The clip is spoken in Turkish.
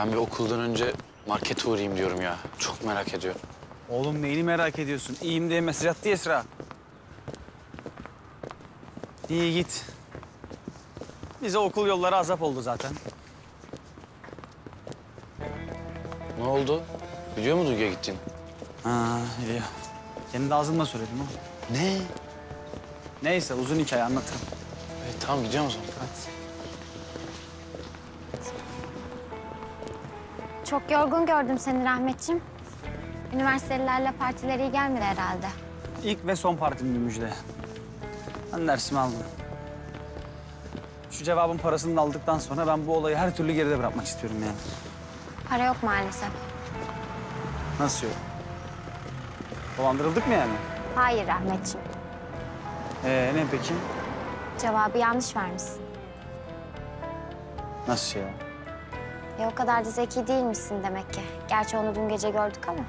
Ben bir okuldan önce markete uğrayayım diyorum ya. Çok merak ediyorum. Oğlum neyini merak ediyorsun? İyiyim diye mesaj attı ya Esra. İyi git. Bize okul yolları azap oldu zaten. Ne oldu? Biliyor mu Duygu'ya gittin? Ha iyi. Kendi ağzımla söyledim ha. Ne? Neyse uzun hikaye anlatırım. E, tamam gideceğim o zaman. Hadi. Çok yorgun gördüm seni Rahmetciğim. Üniversitelilerle partileri iyi gelmedi herhalde. İlk ve son partimdi müjde. Ben dersimi aldım. Şu cevabın parasını da aldıktan sonra ben bu olayı her türlü geride bırakmak istiyorum yani. Para yok maalesef. Nasıl yok? Dolandırıldık mı yani? Hayır Rahmetciğim. Ee ne peki? Cevabı yanlış vermişsin. Nasıl ya? E o kadar da zeki değilmişsin demek ki. Gerçi onu dün gece gördük ama.